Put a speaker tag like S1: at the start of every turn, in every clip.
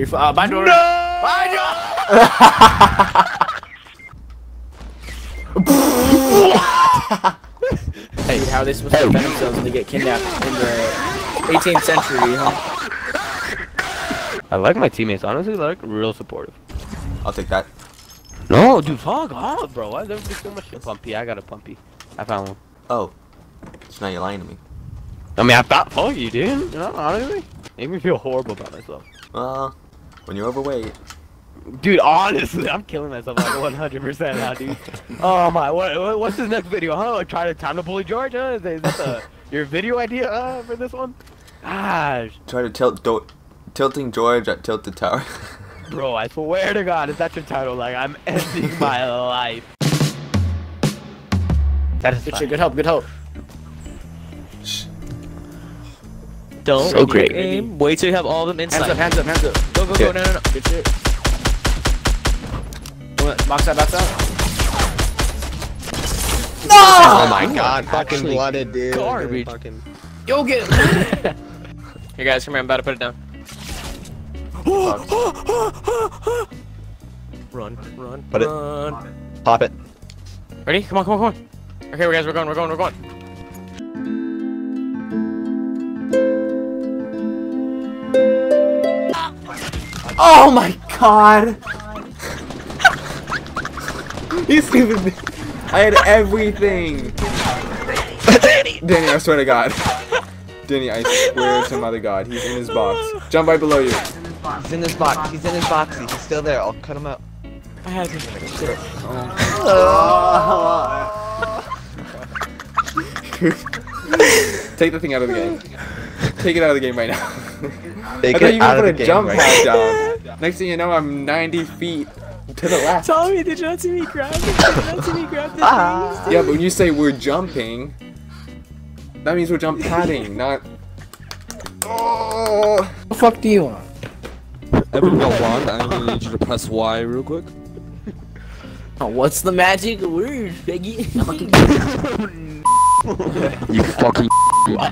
S1: You're f- uh, bind door. No! Bind door! hey, how are they supposed to defend themselves when they get kidnapped in the 18th century, huh?
S2: I like my teammates. Honestly, like real supportive.
S3: I'll take that.
S2: No, dude, fuck off, bro. Why is there so much pumpy? I got a pumpy. I found one.
S3: Oh. So now you're lying to me.
S2: I mean, I thought, fuck you, dude. You know, honestly, made me feel horrible about myself.
S3: Well, when you're overweight.
S2: Dude, honestly, I'm killing myself like 100% now, dude. Oh my, what, what, what's this next video? Huh? Like, try to time to bully George? Huh? Is, is this uh, your video idea uh, for this one? Gosh,
S3: Try to tilt do tilting George at Tilted Tower.
S2: bro, I swear to God, is that your title? Like, I'm ending my life. That is
S1: Good good help, good help.
S4: Don't
S2: So great.
S4: aim. Wait till you have all of them inside.
S1: Hands up, hands up, hands up.
S4: Go, go, go. No, no, no.
S1: Good shit. Box out, box out.
S5: Oh my god, fucking blooded, dude.
S4: garbage.
S5: Fucking...
S1: Yo, get
S4: Here, guys, come here. I'm about to put it down. Run, run,
S5: Put it- Pop it.
S4: Ready? Come on, come on, come on. Okay, guys, we're going, we're going, we're going.
S3: Oh my god! He's giving me. I had everything! Danny, I swear to God. Danny, I swear to Mother God, he's in his box. Jump right below you.
S5: He's in his box. He's in his box, He's still there. I'll cut him out.
S4: I had to.
S3: Take the thing out of the game. Take it out of the game right now.
S5: Take
S3: I thought
S5: it
S3: you
S5: out
S3: were gonna
S5: the game
S3: jump
S5: right
S3: pad down. Next thing you know, I'm 90 feet to the left.
S4: Tommy, did you not see me grab it? Did you not see me grab the
S5: Ah.
S3: Yeah, but when you say we're jumping, that means we're jump padding, not. Oh.
S1: What the fuck do you want?
S6: Evan Galwan, I'm gonna need you to press Y real quick.
S1: Oh, what's the magic word, Peggy?
S6: You fucking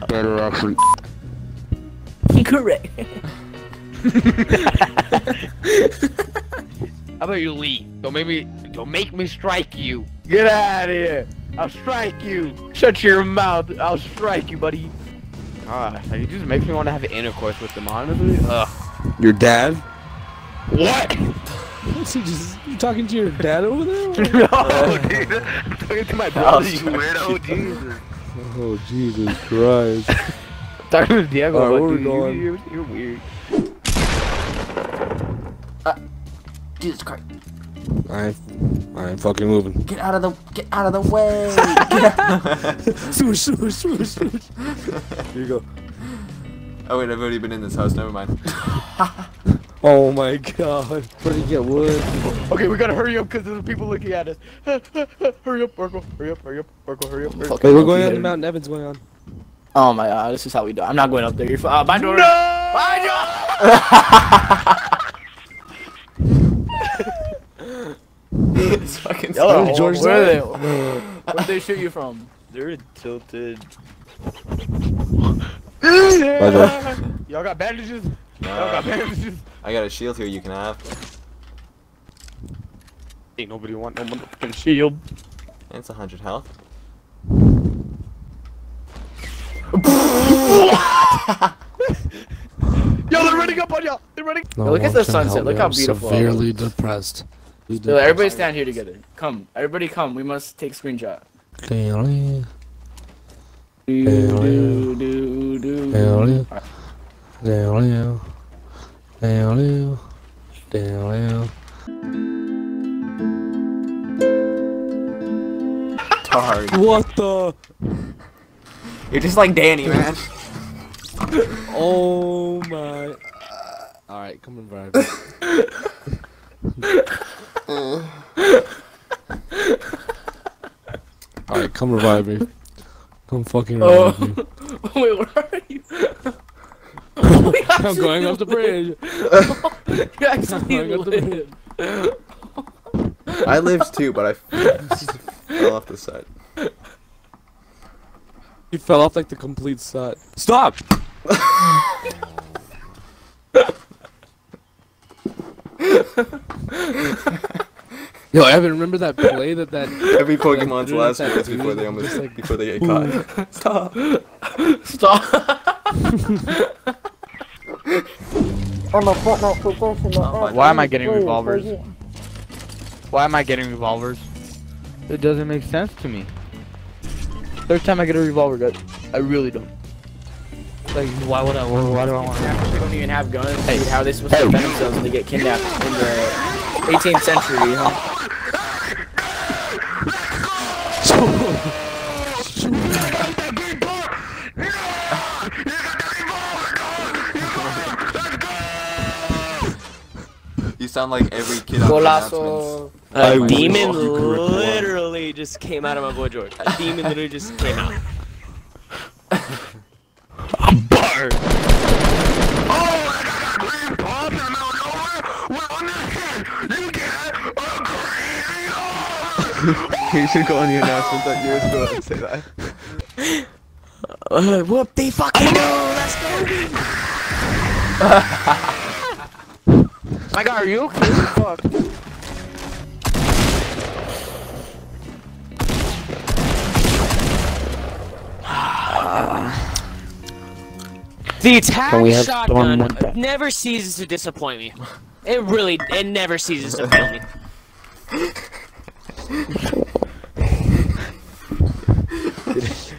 S6: better actually.
S1: Correct.
S2: How about you leave? Don't make me, don't make me strike you. Get out of here. I'll strike you. Shut your mouth. I'll strike you, buddy. Ah, it just makes me want to have intercourse with them, honestly. Ugh.
S6: Your dad?
S2: What?
S6: What's he just you talking to your dad over there?
S2: no, dude. I'm talking to my brother, you weirdo. Jesus.
S6: Oh Jesus Christ.
S2: Talking to Diego,
S6: Alright,
S2: but
S6: where we
S2: dude,
S6: going?
S2: You're, you're weird.
S1: Jesus Christ.
S6: I ain't, I ain't fucking moving.
S1: Get out of the get out of the way.
S6: Swoosh, swoosh, swoosh, swoosh. Here you go.
S3: Oh wait, I've already been in this house. Never mind.
S6: Oh my god. Where did you get wood?
S2: Okay, we gotta hurry up because there's people looking at us. hurry up, Urkel. Hurry up, hurry up, Urkel, hurry up. Hurry up.
S6: Wait, we're going on the mountain. Evan's going on.
S1: Oh my god, this is how we do. it. I'm not going up there. You're f- uh, bind door.
S2: No!
S1: Bind door. It's fucking.
S2: Yo,
S1: Where
S6: George
S1: where are they?
S6: George.
S1: Where'd they shoot you from?
S4: They're tilted.
S2: Y'all got bandages? Y'all got bandages?
S3: I got a shield here you can have.
S2: Ain't nobody want no motherfucking shield.
S3: And it's 100 health.
S2: Yo, they're running up on y'all. They're running.
S6: No
S1: look at the sunset. Look how
S6: I'm
S1: beautiful it
S6: Severely depressed.
S1: Yo, everybody stand here together. Come, everybody come. We must take screenshot.
S6: Daily,
S1: Do.
S6: What the?
S3: You're just like Danny, man.
S6: Oh my. Alright, come and vibe. Alright, come revive me. Come fucking
S1: Oh.
S6: revive me.
S1: Wait, where are you?
S6: I'm going up the bridge.
S1: You actually
S6: going up the bridge.
S1: live.
S3: I lived too, but I fell off the side.
S6: You fell off like the complete set. Stop! Yo, Evan, remember that play that that
S3: Every Pokemon's
S6: Dude,
S3: last
S6: that
S3: words before they almost
S6: like-
S3: before they get caught. Stop.
S1: Stop.
S7: I'm a Fortnite professional.
S2: Why am I getting revolvers? Why am I getting revolvers? It doesn't make sense to me. Third time I get a revolver, guys. I really don't. Like, why would I? Why do I want?
S1: They don't even have guns. Dude, how are they supposed to defend themselves when they get kidnapped in the 18th century? Huh?
S3: You sound like every kid on the announcements.
S1: Golazo.
S6: I
S8: A demon
S6: walk you through it.
S8: literally just came out of my boy George. A demon literally just came out.
S5: You should go on the announcements at your school and say that.
S8: Uh, whoop they fucking know. Let's go.
S2: My God, are you okay? Fuck.
S8: The attack
S2: we have
S8: shotgun never ceases to disappoint me. It really, it never ceases to fail me.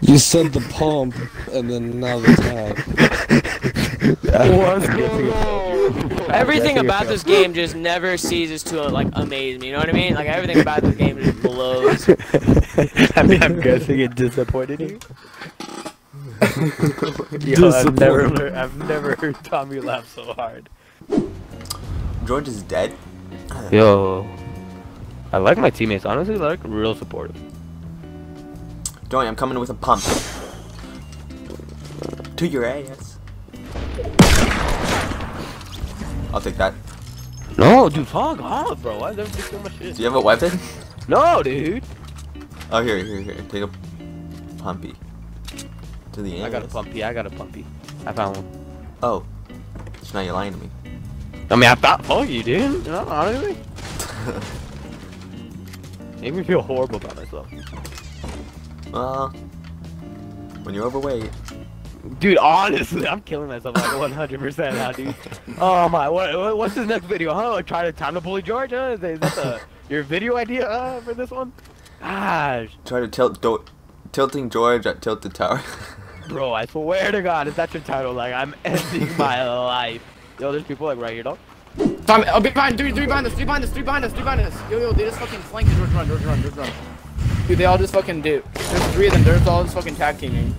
S6: you said the pump and then now the tag.
S8: Everything about this game just never ceases to like amaze me. You know what I mean? Like everything about this game just blows.
S2: I mean, I'm guessing it disappointed you. Yo, I've never, heard- I've never heard Tommy laugh so hard.
S3: George is dead.
S2: Yo, I like my teammates. Honestly, they're like real supportive.
S3: Joey, I'm coming with a pump. To your ass. I'll take that.
S2: No, dude, fuck off, bro. Why is there so much shit?
S3: Do you have a weapon?
S2: No, dude.
S3: Oh, here, here, here. Take a pumpy. To the end.
S2: I got a pumpy. I got a pumpy. I found one.
S3: Oh. So now you're lying to me.
S2: I mean, I thought, fuck you, dude. No, honestly. Made me feel horrible about myself.
S3: Well, when you're overweight.
S2: Dude, honestly, I'm killing myself like 100% now, dude. Oh my, what, what- what's this next video? Huh? Like, try to time to bully George? Huh? Is, is that the, your video idea uh, for this one? Gosh,
S3: Try to tilt do- tilting George at Tilted Tower.
S2: bro, I swear to God, if that's your title, like, I'm ending my life. Yo, there's people like right here, dog.
S1: Tommy, oh, be behind, three, three behind us, three behind us, three behind us, three behind us. Yo, yo, they just fucking flanked George run, George run, George run. Dude, they all just fucking do. There's three of them, they're all just fucking tag teaming.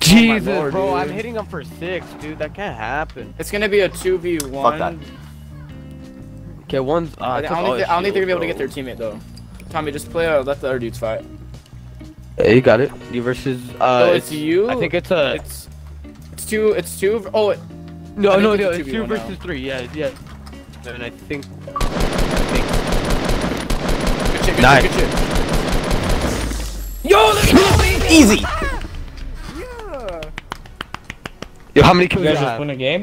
S2: Jesus,
S1: lord,
S2: bro, I'm hitting them for six, dude. That can't happen.
S1: It's gonna be a 2v1.
S3: Fuck that.
S2: Okay, one's. Uh,
S1: I,
S2: took
S1: don't think
S2: his
S1: they, I don't think they're gonna be able to get their teammate though. Tommy, just play uh, let the other dudes fight.
S2: Hey, you got it. You versus. Uh,
S1: oh, it's, you.
S2: I think it's a.
S1: It's it's two. It's two. Oh, it,
S2: no, no, no.
S1: it's a
S2: It's two
S1: 2v1 now.
S2: versus three. Yeah, yeah. And I think.
S1: Good shit. Good
S2: Nice.
S1: shit. Good shit. Yo, let's go, baby!
S2: Easy. Yo, how many kills you, have?
S4: a game?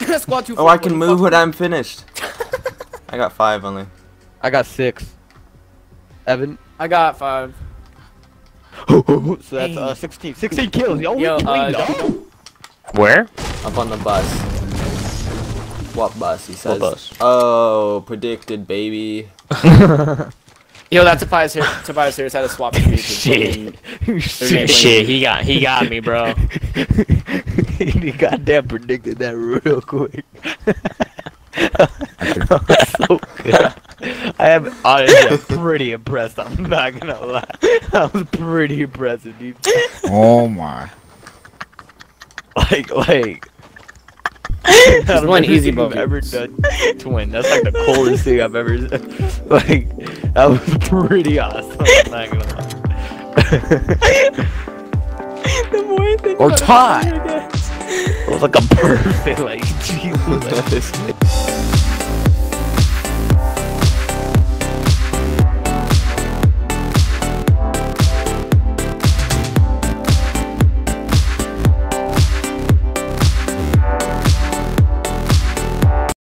S1: Squad two.
S3: oh, I can move when I'm finished. I got five only.
S2: I got six. Evan.
S1: I got five.
S2: so that's uh 16. 16 kills. Yo,
S1: Yo,
S2: we
S1: uh,
S2: clean, Where?
S3: Up on the bus. What bus? He says.
S2: bus?
S3: Oh, predicted, baby.
S1: Yo, that Tobias here. Tobias Harris had a swap to
S8: Shit.
S1: Shit.
S8: Shit, he got, he got me, bro.
S2: he goddamn predicted that real quick. so good. I am honestly pretty impressed. I'm not gonna lie. I was pretty impressed, dude.
S6: Oh my.
S2: Like, like.
S1: Just one easy
S2: I've ever done twin. That's like the coolest thing I've ever done. Like, that was pretty awesome. I'm not gonna lie. or tie. It was like a perfect, like, Jesus.